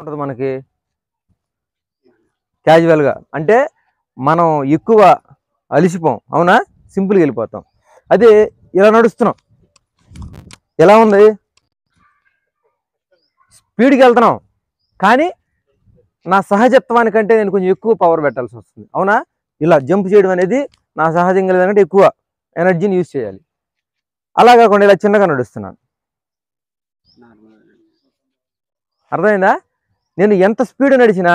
ఉంటుంది మనకి. క్యాజువల్గా అంటే మనం ఎక్కువ అలిసిపోం. అవునా? సింపుల్గా వెళ్ళిపోతాం. అదే ఇలా నడుస్తున్నాం. ఎలా ఉంది? స్పీడ్కి వెళ్తున్నాం. కానీ నా సహజత్వానికంటే నేను కొంచెం ఎక్కువ పవర్ పెట్టాల్సి వస్తుంది. అవునా? ఇలా జంప్ చేయడం అనేది నా సహజంగా లేదంటే ఎక్కువ ఎనర్జీని యూజ్ చేయాలి. అలా కాకుండా ఇలా చిన్నగా నడుస్తున్నాను. అర్థమైందా? నేను ఎంత స్పీడ్ నడిచినా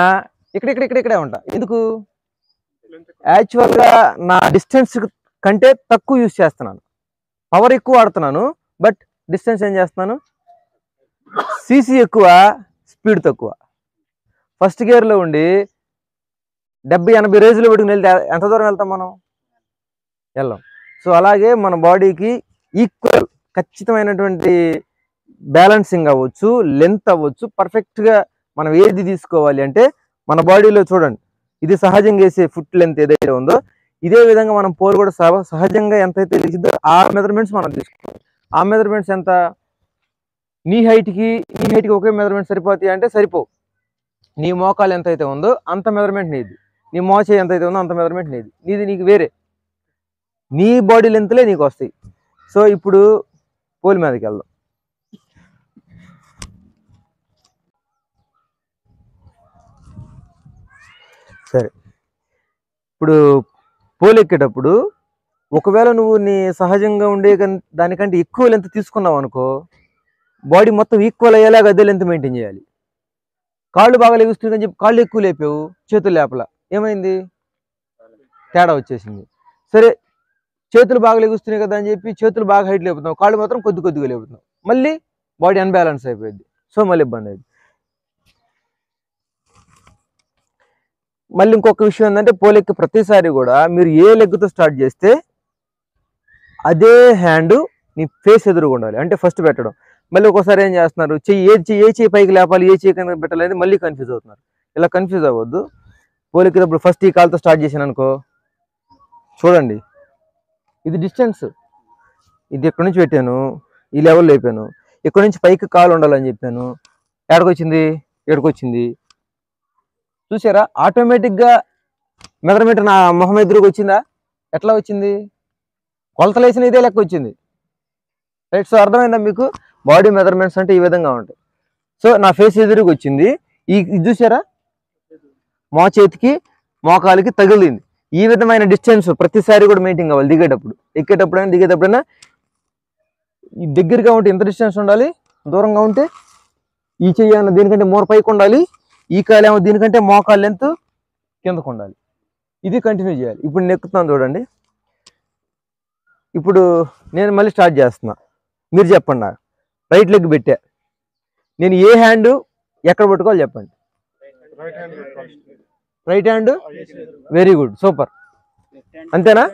ఇక్కడ ఇక్కడ ఇక్కడ ఇక్కడే ఉంటా. ఎందుకు? యాక్చువల్గా నా డిస్టెన్స్ కంటే తక్కువ యూజ్ చేస్తున్నాను. పవర్ ఎక్కువ వాడుతున్నాను బట్ డిస్టెన్స్ ఏం చేస్తున్నాను? సీసీ ఎక్కువ స్పీడ్ తక్కువ. ఫస్ట్ గేర్లో ఉండి డెబ్బై ఎనభై రేజులు పెట్టుకుని వెళ్తే ఎంత దూరం వెళ్తాం మనం? వెళ్ళాం. సో అలాగే మన బాడీకి ఈక్వల్ ఖచ్చితమైనటువంటి బ్యాలెన్సింగ్ అవ్వచ్చు లెంత్ అవ్వచ్చు పర్ఫెక్ట్గా మనం ఏది తీసుకోవాలి అంటే మన బాడీలో చూడండి ఇది సహజంగా వేసే ఫుట్ లెంత్ ఏదైతే ఉందో ఇదే విధంగా మనం పోరు కూడా సహ- సహజంగా ఎంతైతే తెలిసిందో ఆ మెజర్మెంట్స్ మనం తీసుకోవాలి. ఆ మెజర్మెంట్స్ ఎంత? నీ హైట్కి నీ హైట్కి ఒకే మెజర్మెంట్ సరిపోతాయి అంటే సరిపోవు. నీ మోకాలు ఎంతైతే ఉందో అంత మెజర్మెంట్ నీది. నీ మోచే ఎంతైతే ఉందో అంత మెజర్మెంట్ నీది. నీది నీకు వేరే. నీ బాడీ లెంత్లే నీకు వస్తాయి. సో ఇప్పుడు పోల్ మీదకి వెళ్దాం. సరే. ఇప్పుడు పోలెక్కేటప్పుడు ఒకవేళ నువ్వు నీ సహజంగా ఉండే దానికంటే ఎక్కువ లెంత్ తీసుకున్నావు అనుకో బాడీ మొత్తం ఈక్వల్ అయ్యేలాగా అదే లెంత్ మెయింటైన్ చేయాలి. కాళ్ళు బాగా లెగుస్తుందని చెప్పి కాళ్ళు ఎక్కువ లేపావు చేతులు లేపల. ఏమైంది? తేడా వచ్చేసింది. సరే చేతులు బాగా లెగుస్తున్నాయి కదా అని చెప్పి చేతులు బాగా హైట్ లేపుతున్నావు కాళ్ళు మాత్రం కొద్ది కొద్దిగా లేపుతున్నావు. మళ్ళీ బాడీ అన్బ్యాలెన్స్ అయిపోయింది. సో మళ్ళీ ఇబ్బంది అయింది. మళ్ళీ ఇంకొక విషయం ఏంటంటే పోలెక్కి ప్రతిసారి కూడా మీరు ఏ లెగ్తో స్టార్ట్ చేస్తే అదే హ్యాండ్ నీ ఫేస్ ఎదురుగా ఉండాలి. అంటే ఫస్ట్ పెట్టడం. మళ్ళీ ఒక్కోసారి ఏం చేస్తున్నారు? చెయ్యి ఏ చెయ్యి ఏ చెయ్యి పైకి లేపాలి ఏ చెయ్యి కింద పెట్టాలి అనేది మళ్ళీ కన్ఫ్యూజ్ అవుతున్నారు. ఇలా కన్ఫ్యూజ్ అవ్వద్దు. పోలెక్కేటప్పుడు ఫస్ట్ ఈ కాల్తో స్టార్ట్ చేశాను అనుకో. చూడండి. ఇది డిస్టెన్స్ ఇది ఎక్కడి నుంచి పెట్టాను? ఈ లెవెల్ లేపాను ఇక్కడ నుంచి పైకి కాలు ఉండాలని చెప్పాను? ఎక్కడికి వచ్చింది ఎక్కడికి వచ్చింది చూసారా? ఆటోమేటిక్గా మెజర్మీటర్ నా మొహం ఎదురుగా వచ్చిందా? ఎట్లా వచ్చింది? కొలతలు వేసిన ఇదే లెక్క వచ్చింది. రైట్ సో అర్థమైందా మీకు? బాడీ మెజర్మెంట్స్ అంటే ఈ విధంగా ఉంటాయి. సో నా ఫేస్ ఎదురుకు వచ్చింది. ఈ ఇది చూసారా? మో చేతికి మోకాలికి తగిలింది. ఈ విధమైన డిస్టెన్స్ ప్రతిసారి కూడా మెయింటైన్ కావాలి దిగేటప్పుడు. ఎక్కేటప్పుడైనా దిగేటప్పుడైనా ఈ దగ్గరగా ఉంటే ఎంత డిస్టెన్స్ ఉండాలి? దూరంగా ఉంటే ఈ చెయ్యి అన్న దీనికంటే మూర పైకి ఉండాలి. ఈ కాలేమో ఏమో దీనికంటే మోకాలు లెంత్ కిందకు ఉండాలి. ఇది కంటిన్యూ చేయాలి. ఇప్పుడు నేను ఎక్కుతున్నాను చూడండి. ఇప్పుడు నేను మళ్ళీ స్టార్ట్ చేస్తున్నా. మీరు చెప్పండి. నాకు రైట్ లెగ్ పెట్టా. నేను ఏ హ్యాండ్ ఎక్కడ పట్టుకోవాలి చెప్పండి. Right hand very good super అంతేనా?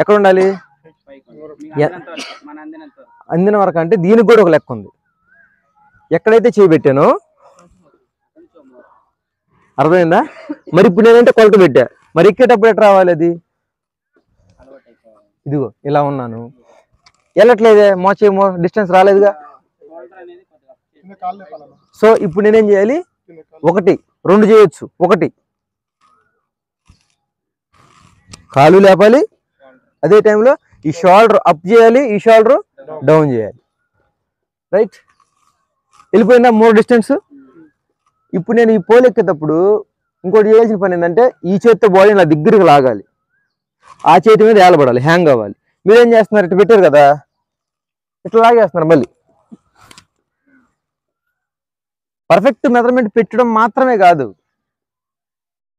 ఎక్కడ ఉండాలి? అందిన వరకు అంటే దీనికి కూడా ఒక లెక్క ఉంది. ఎక్కడైతే చేయి పెట్టానో అర్థమైందా? మరి ఇప్పుడు నేనంటే కొలత పెట్టా. మరి ఎక్కేటప్పుడు ఎట్లా రావాలి అది? ఇదిగో ఇలా ఉన్నాను. వెళ్ళట్లేదే? మోచేమో డిస్టెన్స్ రాలేదుగా. సో ఇప్పుడు నేనేం చేయాలి? ఒకటి రెండు చేయొచ్చు. ఒకటి. కాలు లేపాలి. అదే టైంలో ఈ షోల్డర్ అప్ చేయాలి ఈ షోల్డర్ డౌన్ చేయాలి. రైట్ వెళ్ళిపోయిందా? మూడు డిస్టెన్స్ ఇప్పుడు నేను ఈ పోలు ఎక్కేటప్పుడు ఇంకోటి చేయాల్సిన పని ఏంటంటే ఈ చేతితో బాడీ నా దగ్గరికి లాగాలి. ఆ చేతి మీద ఏలబడాలి హ్యాంగ్ అవ్వాలి. మీరేం చేస్తున్నారు? ఇట్లా పెట్టారు కదా? ఇట్లా లాగేస్తున్నారు మళ్ళీ. పర్ఫెక్ట్ మెజర్మెంట్ పెట్టడం మాత్రమే కాదు.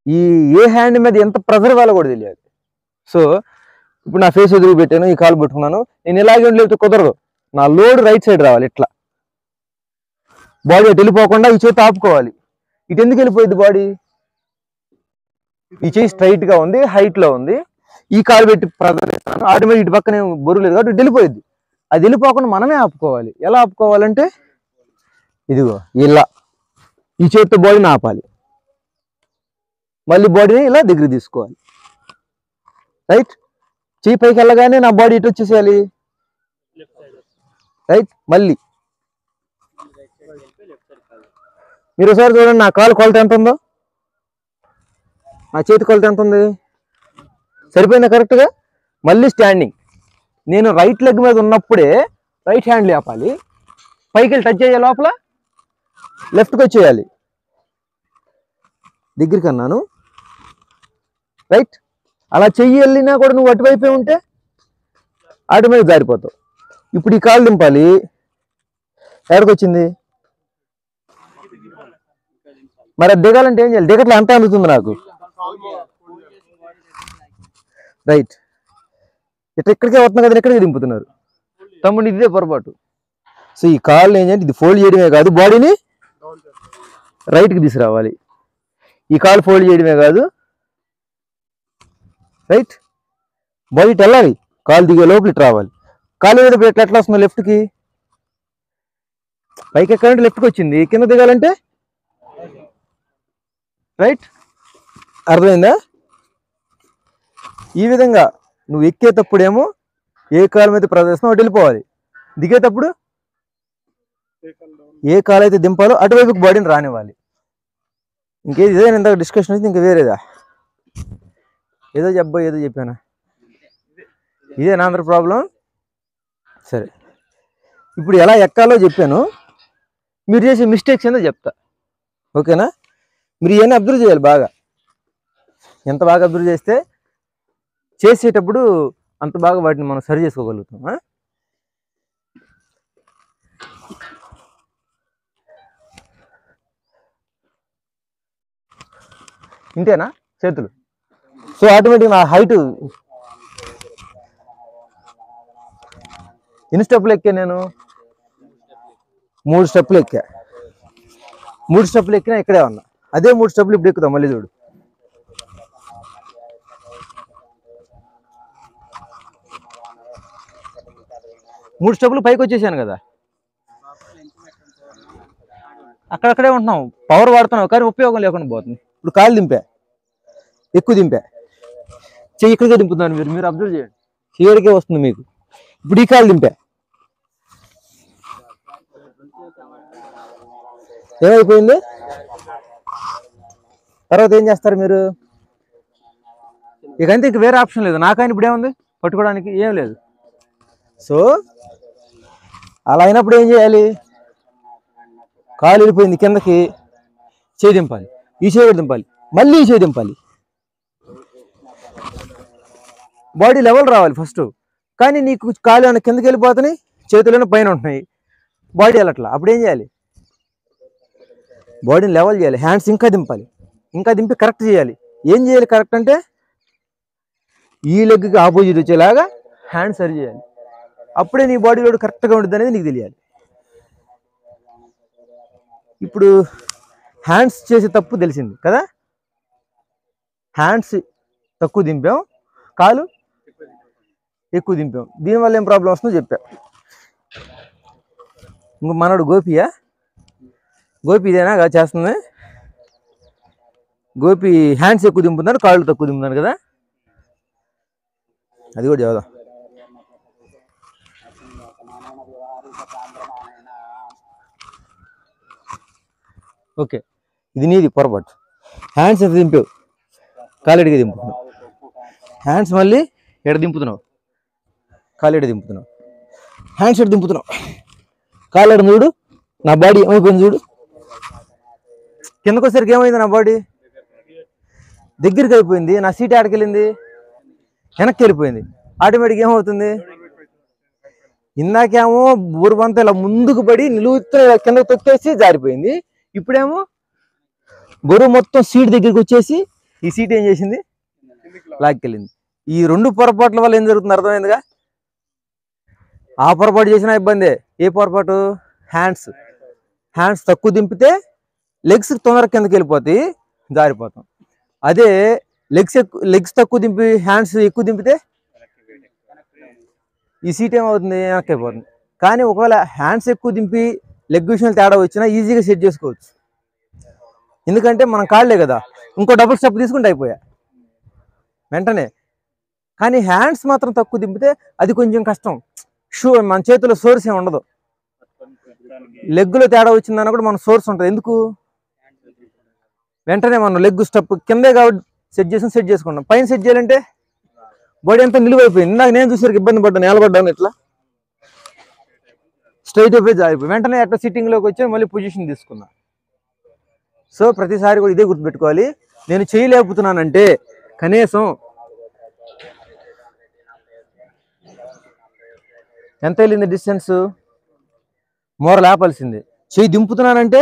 ఈ ఏ హ్యాండ్ మీద ఎంత ప్రెజర్ ఇవ్వాలో కూడా తెలియాలి సో ఇప్పుడు నా ఫేస్ ఎదురు పెట్టాను ఈ కాలు పెట్టుకున్నాను. నేను ఇలాగే ఉండలేదు కుదరదు. నా లోడ్ రైట్ సైడ్ రావాలి ఇట్లా. బాడీ వెళ్ళిపోకుండా ఈ చేతి ఆపుకోవాలి. ఇటు ఎందుకు వెళ్ళిపోయింది బాడీ ఈ చేయి స్ట్రైట్గా ఉంది హైట్లో ఉంది. ఈ కాలు పెట్టి ప్రదర్శిస్తాను ఆటోమేటిక్ ఇటు పక్కనే బరువు లేదు కాబట్టి ఇటు వెళ్ళిపోయింది. అది వెళ్ళిపోకుండా మనమే ఆపుకోవాలి. ఎలా ఆపుకోవాలంటే ఇదిగో ఇలా. ఈ చేతితో బాడీని ఆపాలి. మళ్ళీ బాడీని ఇలా దగ్గర తీసుకోవాలి. రైట్ చేయి పైకి వెళ్ళగానే నా బాడీ ఇటు వచ్చేసేయాలి? రైట్ మళ్ళీ రైట్ సైడ్ వెళ్ళిపోయి లెఫ్ట్ సైడ్ కాదు మీరు ఒకసారి చూడండి నా కాలు కొలత ఎంత ఉందో. నా చేతి కొలత ఎంత ఉంది? సరిపోయిందా కరెక్ట్గా మళ్ళీ స్టాండింగ్ నేను రైట్ లెగ్ మీద ఉన్నప్పుడే రైట్ హ్యాండ్ లేపాలి. పైకి వెళ్ళి టచ్ చేయాలి లోపల లెఫ్ట్కి వచ్చేయాలి. దగ్గరికి అన్నాను. రైట్ అలా చెయ్యి వెళ్ళినా కూడా నువ్వు అటువైపే ఉంటే ఆటోమేటిక్ జారిపోతావు. ఇప్పుడు ఈ కాలు దింపాలి. ఎక్కడికి వచ్చింది? మరి దిగాలంటే ఏం చేయాలి? దిగట్లే అంత అందుతుంది నాకు. రైట్ ఇట్లా ఇక్కడికే వస్తున్నా కదా ఇక్కడికి దింపుతున్నారు. తమ్ముడు ఇదే పొరపాటు. సో ఈ కాళ్ళు ఏంటంటే ఇది ఫోల్డ్ చేయడమే కాదు బాడీని రైట్కి తీసుకురావాలి. ఈ కాలు ఫోల్డ్ చేయడమే కాదు రైట్ బాడీ వెళ్ళాలి కాలు దిగే లోపల రావాలి. కాలు మీద ఎట్లా ఎట్లా వస్తుంది? లెఫ్ట్కి పైకి ఎక్కడంటే లెఫ్ట్కి వచ్చింది. కింద దిగాలంటే రైట్ అర్థమైందా? ఈ విధంగా నువ్వు ఎక్కేటప్పుడేమో ఏ కాలు మీద ప్రదర్శన అటు వెళ్ళిపోవాలి. దిగేటప్పుడు ఏ కాలు అయితే దింపాలో అటువైపుకి బాడీని రానివ్వాలి. ఇంకేది ఇదే ఇందాక డిస్కషన్ అయితే ఇంకా వేరేదా? ఏదో చెప్పా ఏదో చెప్పానా? ఇదే నా అందరి ప్రాబ్లం సరే. ఇప్పుడు ఎలా ఎక్కాలో చెప్పాను. మీరు చేసే మిస్టేక్స్ ఏందో చెప్తా. ఓకేనా? మీరు ఇవన్నీ అబ్జర్వ్ చేయాలి బాగా. ఎంత బాగా అబ్జర్వ్ చేస్తే చేసేటప్పుడు అంత బాగా వాటిని మనం సరి చేసుకోగలుగుతాం ఇంతేనా? చేతులు. సో ఆటోమేటిక్ ఆ హైట్ ఎన్ని స్టెప్పులు ఎక్కా నేను? మూడు స్టెప్పులు ఎక్కా. మూడు స్టెప్పులు ఎక్కినా ఇక్కడే ఉన్నా. అదే మూడు స్టెప్లు ఇప్పుడు ఎక్కుతాం మళ్ళీ చూడు. మూడు స్టెప్లు పైకి వచ్చేసాను కదా. అక్కడక్కడే ఉంటున్నాం. పవర్ వాడుతున్నాం కానీ ఉపయోగం లేకుండా పోతుంది. ఇప్పుడు కాలు దింపా. ఎక్కువ దింపా. చెయ్యి ఇక్కడికే దింపుతున్నాను మీరు. మీరు అబ్జర్వ్ చేయండి. క్లియర్గా వస్తుంది మీకు. ఇప్పుడు ఈ కాలు దింపా. ఏమైపోయింది? తర్వాత ఏం చేస్తారు మీరు? ఇకంతే ఇంక వేరే ఆప్షన్ లేదు. నాకైనా ఇప్పుడు ఏముంది? పట్టుకోవడానికి ఏం లేదు. సో అలా అయినప్పుడు ఏం చేయాలి? కాలు వెళ్ళిపోయింది కిందకి చేయి దింపాలి. ఈ చేయి దింపాలి. మళ్ళీ ఈ చేయి దింపాలి. బాడీ లెవెల్ రావాలి ఫస్ట్. కానీ నీకు కాలు ఏమైనా కిందకి వెళ్ళిపోతున్నాయి? చేతులను పైన ఉంటున్నాయి. బాడీ వెళ్ళట్లా అప్పుడు ఏం చేయాలి? బాడీని లెవెల్ చేయాలి. హ్యాండ్స్ ఇంకా దింపాలి. ఇంకా దింపి కరెక్ట్ చేయాలి. ఏం చేయాలి కరెక్ట్ అంటే ఈ లెగ్కి ఆపోజిట్ వచ్చేలాగా హ్యాండ్ సరి చేయాలి. అప్పుడే నీ బాడీ లోడ్ కరెక్ట్గా ఉంటుంది అనేది నీకు తెలియాలి. ఇప్పుడు హ్యాండ్స్ చేసే తప్పు తెలిసింది కదా? హ్యాండ్స్ తక్కువ దింపాం. కాలు ఎక్కువ దింపాం. దీనివల్ల ఏం ప్రాబ్లం వస్తుందో చెప్పా. ఇంకో మనోడు గోపియా? గోపి ఇదేనా? చేస్తుంది? గోపి హ్యాండ్స్ ఎక్కువ దింపుతున్నాడు కాళ్ళు తక్కువ దింపుతున్నాడు కదా? అది కూడా చదువు ఓకే. ఇది నీది పొరపాటు. హ్యాండ్స్ ఎంత దింపావు? కాలేడిగా దింపుతున్నావు. హ్యాండ్స్ మళ్ళీ ఎడ దింపుతున్నావు? కాలేడ దింపుతున్నావు. హ్యాండ్స్ ఎడ దింపుతున్నావు? కాలేడ చూడు నా బాడీ ఏమైపోయింది చూడు. కిందకు ఏమైంది నా బాడీ? దగ్గరికి అయిపోయింది నా సీట్ ఆడికి వెళ్ళింది? వెనక్కి వెళ్ళిపోయింది. ఆటోమేటిక్ ఏమవుతుంది? ఇందాకేమో బూరుబంత ఇలా ముందుకు పడి నిలువుతో కింద కిందకు తొక్కేసి జారిపోయింది. ఇప్పుడేమో బరువు మొత్తం సీట్ దగ్గరికి వచ్చేసి ఈ సీట్ ఏం చేసింది? లాక్కెళ్ళింది ఈ రెండు పొరపాట్ల వల్ల ఏం జరుగుతుంది అర్థమైందిగా? ఆ పొరపాటు చేసిన ఇబ్బందే. ఏ పొరపాటు? హ్యాండ్స్. హ్యాండ్స్ తక్కువ దింపితే లెగ్స్ తొందరగా కిందకి వెళ్ళిపోతాయి. జారిపోతాం. అదే లెగ్స్ లెగ్స్ తక్కువ దింపి హ్యాండ్స్ ఎక్కువ దింపితే ఈ సీట్ ఏమవుతుంది? వెనక్కి అయిపోతుంది. కానీ ఒకవేళ హ్యాండ్స్ ఎక్కువ దింపి లెగ్ విషయంలో తేడా వచ్చినా ఈజీగా సెట్ చేసుకోవచ్చు. ఎందుకంటే మనం కాళ్ళే కదా. ఇంకో డబుల్ స్టెప్ తీసుకుంటే అయిపోయా. వెంటనే. కానీ హ్యాండ్స్ మాత్రం తక్కువ దింపితే అది కొంచెం కష్టం. షూ మన చేతిలో సోర్స్ ఏమి ఉండదు. లెగ్గులో తేడా వచ్చిందన్న కూడా మన సోర్స్ ఉంటుంది. ఎందుకు? వెంటనే మనం లెగ్ స్టెప్ కిందే కాబట్టి సెట్ చేసి సెట్ చేసుకున్నాం పైన సెట్ చేయాలంటే బాడీ అంతా నిలువైపోయింది. ఇందాక నేను చూసరికి ఇబ్బంది పడ్డాను నిలబడ్డాను ఇట్లా. స్ట్రైట్ అయిపోయి జారిపోయి వెంటనే అట్లా సిట్టింగ్లోకి వచ్చి మళ్ళీ పొజిషన్ తీసుకున్నా సో ప్రతిసారి కూడా ఇదే గుర్తుపెట్టుకోవాలి. నేను చేయలేకపోతున్నానంటే కనీసం ఎంత వెళ్ళింది డిస్టెన్స్ మోర లేపాల్సింది చేయి దింపుతున్నానంటే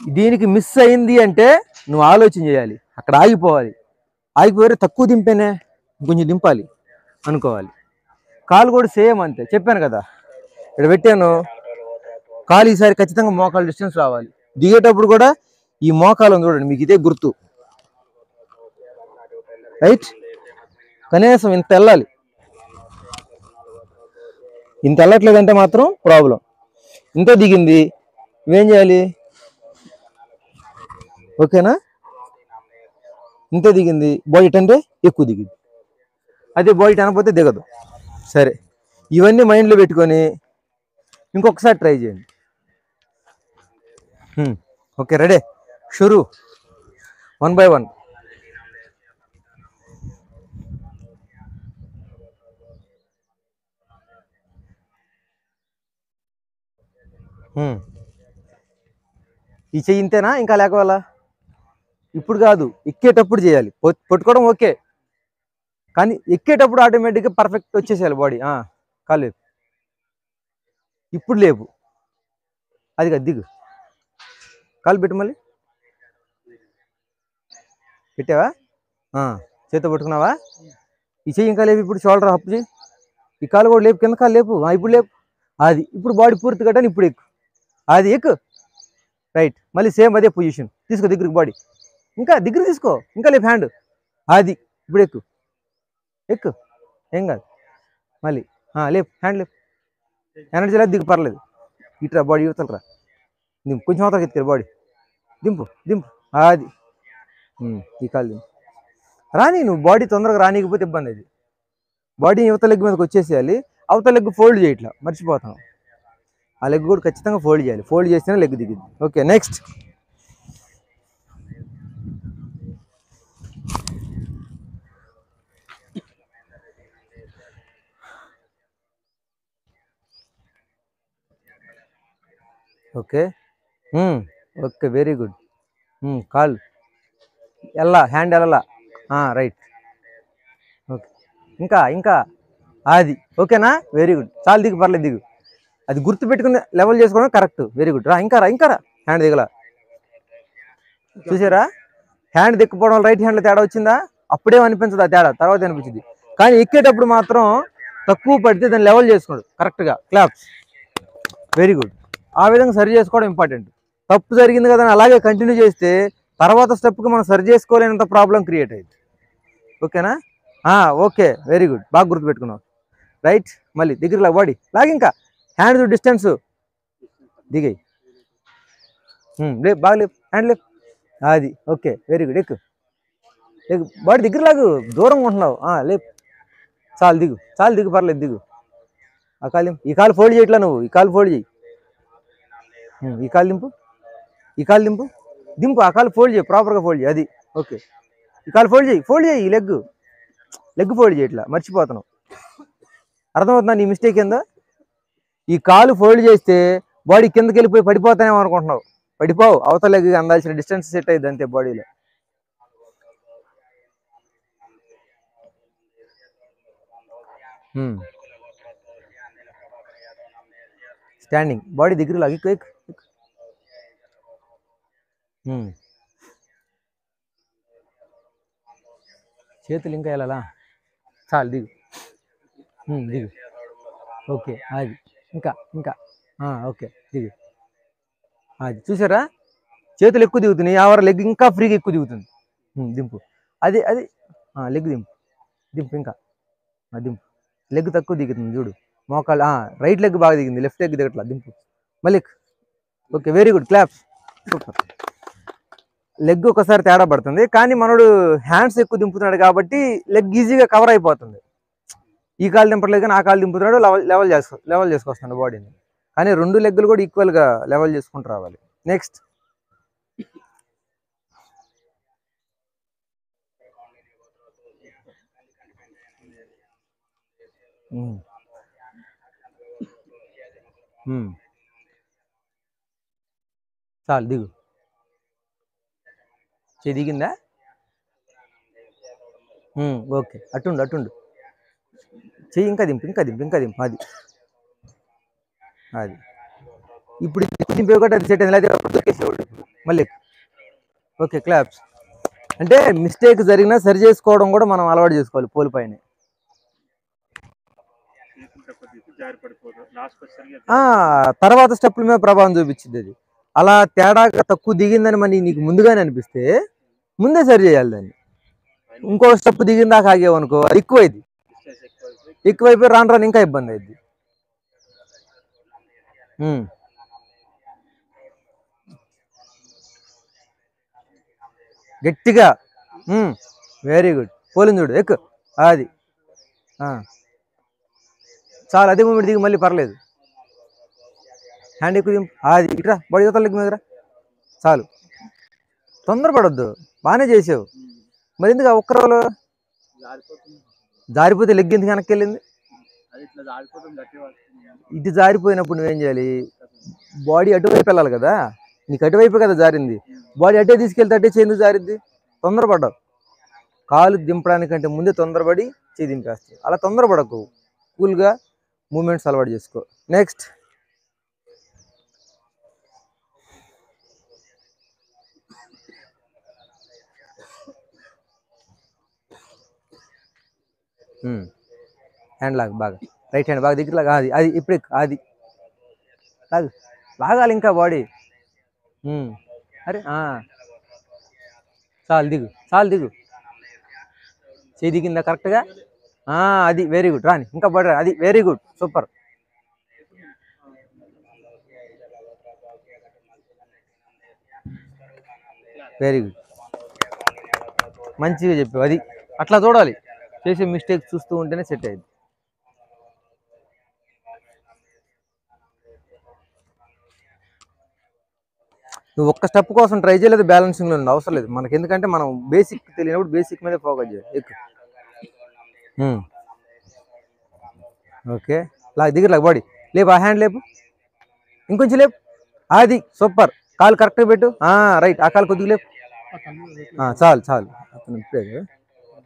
దీనికి మిస్ అయింది అంటే నువ్వు ఆలోచన చేయాలి. అక్కడ ఆగిపోవాలి. ఆగిపోయారు తక్కువ దింపేనే కొంచెం దింపాలి అనుకోవాలి. కాలు కూడా సేమ్ అంతే. చెప్పాను కదా. ఇక్కడ పెట్టాను. కాలు ఈసారి ఖచ్చితంగా మోకాలు డిస్టెన్స్ రావాలి. దిగేటప్పుడు కూడా ఈ మోకాలు చూడండి. మీకు ఇదే గుర్తు. రైట్ కనీసం ఇంత వెళ్ళాలి. ఇంత వెళ్ళట్లేదంటే మాత్రం ప్రాబ్లం ఇంత దిగింది. ఏం చేయాలి? ఓకేనా? ఇంత దిగింది. బయట అంటే ఎక్కువ దిగింది. అదే బయట అనకపోతే దిగదు. సరే. ఇవన్నీ మైండ్లో పెట్టుకొని ఇంకొకసారి ట్రై చేయండి. ఓకే రెడీ షురు. వన్ బై వన్ ఈ చెయ్యి ఇంతేనా? ఇంకా లేకపోవాలా? ఇప్పుడు కాదు ఎక్కేటప్పుడు చేయాలి. పట్టుకోవడం ఓకే. కానీ ఎక్కేటప్పుడు ఆటోమేటిక్గా పర్ఫెక్ట్ వచ్చేసేయాలి బాడీ. కాలు లేపు ఇప్పుడు లేపు అది కాదు దిగు. కాలు పెట్టు మళ్ళీ. పెట్టావా? చేతితో పట్టుకున్నావా? ఈ చెయ్యి ఇంకా లేపు ఇప్పుడు షోల్డర్ అప్ చేయి ఈ కాలు కూడా లేపు కింద కాలు లేపు. ఇప్పుడు లేపు. అది ఇప్పుడు బాడీ పూర్తి కట్టాను ఇప్పుడు ఎక్కు. అది ఎక్కు. రైట్. మళ్ళీ సేమ్ అదే పొజిషన్. తీసుకో దగ్గరికి బాడీ. ఇంకా దగ్గర తీసుకో ఇంకా లేపు హ్యాండ్. అది ఇప్పుడు ఎక్కు. ఎక్కు. ఏం కాదు. మళ్ళీ. లేపు హ్యాండ్ లేపు ఎనర్జీ లేదు దిగు పర్లేదు. ఇట్రా బాడీ యువతలరా దింపు కొంచెం అవతలకి ఎత్తుకెళ్ళి బాడీ. దింపు దింపు. అది. ఈ కాలు దింపు. రాని నువ్వు బాడీ తొందరగా రానికపోతే ఇబ్బంది అది. బాడీ యువత లెగ్ మీదకి వచ్చేసేయాలి. అవతల లెగ్ ఫోల్డ్ చేయట్లా మర్చిపోతాం. ఆ లెగ్ కూడా ఖచ్చితంగా ఫోల్డ్ చేయాలి. ఫోల్డ్ చేస్తేనే లెగ్ దిగింది okay next. Okay. Okay very good. Call. ఎల్లా హ్యాండ్ ఎల్లలా? రైట్. ఓకే. ఇంకా ఇంకా. అది ఓకేనా? Very good. చాలు దిగు పర్లేదు దిగు. అది గుర్తు పెట్టుకుని లెవెల్ చేసుకోవడం కరెక్ట్. Very good. రా ఇంకా రా ఇంకా రా. హ్యాండ్ దిగల. చూసారా? హ్యాండ్ దిక్కుపోవడం వల్ల రైట్ హ్యాండ్లో తేడా వచ్చిందా? అప్పుడేం అనిపించదు ఆ తేడా. తర్వాత అనిపించింది. కానీ ఎక్కేటప్పుడు మాత్రం తక్కువ పడితే దాన్ని లెవెల్ చేసుకోడు. కరెక్ట్గా. క్లాప్స్. Very good. ఆ విధంగా సరి చేసుకోవడం ఇంపార్టెంట్. తప్పు జరిగింది కదా అలాగే కంటిన్యూ చేస్తే తర్వాత స్టెప్కి మనం సరి చేసుకోలేనంత ప్రాబ్లం క్రియేట్ అయింది. ఓకేనా ఓకే వెరీ గుడ్ బాగా గుర్తుపెట్టుకున్నావు. రైట్ మళ్ళీ దగ్గర బాడీ లాగి ఇంకా. హ్యాండ్ డిస్టెన్స్ దిగాయి. లేపు బాగా లేపు. హ్యాండ్ లేపు. అది ఓకే వెరీ గుడ్ ఎక్కు. ఎక్కు బాడీ దగ్గర లాగు. దూరంగా ఉంటున్నావు. లేపు. చాలు దిగు. చాలు దిగు పర్లేదు దిగు. ఆ కాలు ఈ కాలు ఫోల్డ్ చేయట్లా నువ్వు? ఈ కాలు ఫోల్డ్ చేయి. ఈ కాలు దింపు. ఈ కాలు దింపు. దింపు ఆ కాలు ఫోల్డ్ చేయి ప్రాపర్గా ఫోల్డ్ చేయి అది. ఓకే. ఈ కాలు ఫోల్డ్ చేయి ఫోల్డ్ చేయి ఈ లెగ్ లెగ్ ఫోల్డ్ చేయట్లా మర్చిపోతున్నావు అర్థమవుతుందా నీ మిస్టేక్ ఏందో? ఈ కాలు ఫోల్డ్ చేస్తే బాడీ కిందకి వెళ్ళిపోయి పడిపోతానేమో అనుకుంటున్నావు. పడిపోవు అవతల లెగ్ అందాల్సిన డిస్టెన్స్ సెట్ అయ్యింది అంతే బాడీలో స్టాండింగ్ బాడీ దగ్గర లాగి క్విక్ చేతులు ఇంకా వెళ్ళాలా? చాలు దిగు. ఉమ్, దిగు. ఓకే అది ఇంకా ఇంకా. ఆ, ఓకే దిగు. అది చూసారా? చేతులు ఎక్కువ దిగుతున్నాయి. ఆవర లెగ్ ఇంకా ఫ్రీగా ఎక్కువ దిగుతుంది. ఉమ్, దింపు. అది అది. లెగ్ దింపు. దింపు ఇంకా. ఆ, దింపు. లెగ్ తక్కువ దిగుతుంది చూడు. మోకాలు రైట్ లెగ్ బాగా దిగింది. లెఫ్ట్ లెగ్ దిగట్లా. దింపు. Malik okay very good. Claps. Super. Leg ఒకసారి తేడా పడుతుంది. కానీ మనోడు హ్యాండ్స్ ఎక్కువ దింపుతున్నాడు కాబట్టి లెగ్ ఈజీగా కవర్ అయిపోతుంది. ఈ కాలు దింపట్లేదు కానీ ఆ కాలు దింపుతున్నాడు లెవెల్ చేసుకో లెవెల్ చేసుకొస్తున్నాడు బాడీని కానీ రెండు లెగ్లు కూడా ఈక్వల్గా లెవెల్ చేసుకుంటూ రావాలి. Next hmm. hmm. చాలు దిగు. చెదిగిందా? దిగిందా ఓకే. అటుండు అటుండు. చెయ్యి ఇంకా దింపు ఇంకా దింపు ఇంకా దింపు. అది. అది. ఇప్పుడు దింపే ఒకటి అది సెట్ అయింది. దొరికేసేవాడు మళ్ళీ ఓకే క్లాప్స్ అంటే మిస్టేక్ జరిగినా సరి చేసుకోవడం కూడా మనం అలవాటు చేసుకోవాలి పోల్ పైన. తర్వాత స్టెప్ల మీద ప్రభావం చూపించింది అది. అలా తేడా తక్కువ దిగిందని మరి నీకు ముందుగానే అనిపిస్తే ముందే సరి చేయాలి దాన్ని. ఇంకో స్టెప్ దిగిన దాకా ఆగేవనుకో అది ఎక్కువైంది ఎక్కువ అయిపోయి ఎక్కువైపోయి రాను రాను ఇంకా ఇబ్బంది అయింది గట్టిగా వెరీ గుడ్ పోలింది చూడు ఎక్కు అది. ఆ. చాలు అదే మూమెంట్ దిగి మళ్ళీ పర్లేదు. హ్యాండ్ ఎక్కువ అది ఇట్రా బడి తల్లికి మీదరా చాలు. తొందరపడొద్దు. బాగానే చేసావు. మరి ఎందుకు ఆ ఒక్క జారిపోతే లెగ్గింది వెనక్కి వెళ్ళింది ఇది జారిపోయినప్పుడు నువ్వేం చేయాలి? బాడీ అటువైపు వెళ్ళాలి కదా? నీకు అటువైపు కదా జారింది. బాడీ అటే తీసుకెళ్తే అటే చేందుకు జారిద్ది? తొందరపడ్డావు. కాలు దింపడానికంటే ముందే తొందరపడి చేయి దింపేస్తావు. అలా తొందరపడకు. కూల్గా మూమెంట్స్ అలవాటు చేసుకో. నెక్స్ట్. హ్యాండ్ లాగ్ బాగా. రైట్ హ్యాండ్ బాగా దగ్గర అది అది ఇప్పుడు అది. లాగు. లాగాలి ఇంకా బాడీ అరే ఆ. చాలు దిగు చాలు దిగు. చేయి దిగిందా కరెక్ట్గా అది వెరీ గుడ్ రాని ఇంకా బాడీ అది very good super very good మంచిగా చెప్పావు అది. అట్లా చూడాలి. చేసే మిస్టేక్ చూస్తూ ఉంటేనే సెట్ అయ్యింది నువ్వు ఒక్క స్టెప్ కోసం ట్రై చేయలేదు బ్యాలెన్సింగ్లో ఉంది అవసరం లేదు. మనకి ఎందుకంటే మనం బేసిక్ తెలియనప్పుడు బేసిక్ మీద ఫోకస్ చేయాలి. ఓకే. లా దగ్గర లాగ్ బాడీ లేపు ఆ హ్యాండ్ లేపు. ఇంకొంచెం లేపు. అది సూపర్ కాలు కరెక్ట్గా పెట్టు. రైట్ ఆ కాలు కొద్దిగా లేపు. చాలు చాలు. అతను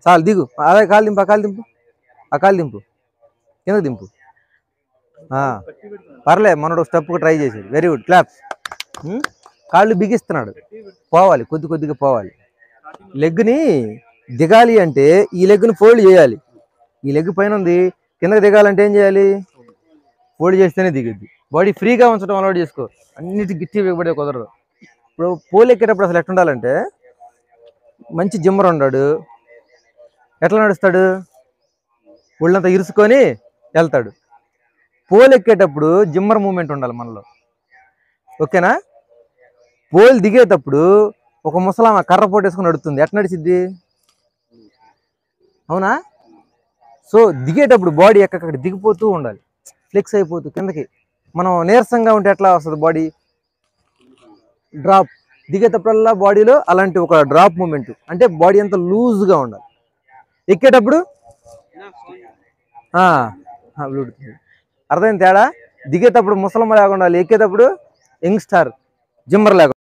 చాలు దిగు. అదే కాలు దింపు ఆ కాలు దింపు. ఆ కాలు దింపు. కింద దింపు. పర్లే మనడు స్టెప్ ట్రై చేసాడు వెరీ గుడ్ క్లాప్స్ కాళ్ళు బిగిస్తున్నాడు. పోవాలి కొద్ది కొద్దిగా పోవాలి. లెగ్ని దిగాలి అంటే ఈ లెగ్ని ఫోల్డ్ చేయాలి. ఈ లెగ్ పైన ఉంది. కిందకి దిగాలంటే ఏం చేయాలి? ఫోల్డ్ చేస్తేనే దిగుద్ది. బాడీ ఫ్రీగా ఉంచడం అలవాటు చేసుకో. అన్నిటి గిట్టి వేయబడే కుదరదు. ఇప్పుడు పోల్ ఎక్కేటప్పుడు అసలు ఎట్టుండాలంటే మంచి జిమ్మర్ ఉన్నాడు ఎట్లా నడుస్తాడు? ఒళ్ళంతా ఇరుసుకొని వెళ్తాడు. పోల్ ఎక్కేటప్పుడు జిమ్మర్ మూమెంట్ ఉండాలి మనలో. ఓకేనా? పోల్ దిగేటప్పుడు ఒక ముసలామ కర్ర పోటేసుకుని నడుస్తుంది. ఎట్లా నడిచిద్ది? అవునా? సో దిగేటప్పుడు బాడీ ఎక్కడికక్కడ దిగిపోతూ ఉండాలి. ఫ్లెక్స్ అయిపోతూ కిందకి. మనం నీరసంగా ఉంటే ఎట్లా వస్తుంది బాడీ? డ్రాప్. దిగేటప్పుడల్లా బాడీలో అలాంటి ఒక డ్రాప్ మూమెంట్. అంటే బాడీ అంతా లూజ్గా ఉండాలి. ఎక్కేటప్పుడు? ఆ, బ్లూటూత్. అర్థమైంది తేడా? దిగేటప్పుడు ముసలమ్మ లేకుండా ఉండాలి ఎక్కేటప్పుడు యంగ్ స్టార్ జిమ్మర్ లేకుండా.